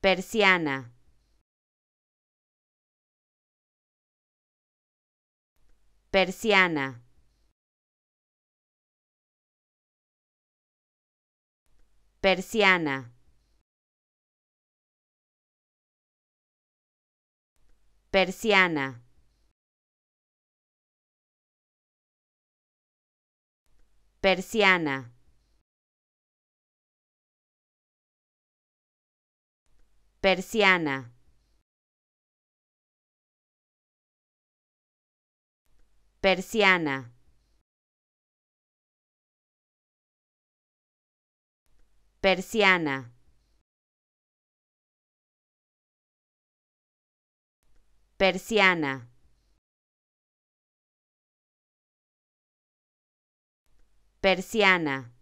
persiana. Persiana. Persiana. Persiana. Persiana persiana. Persiana. Persiana. Persiana. Persiana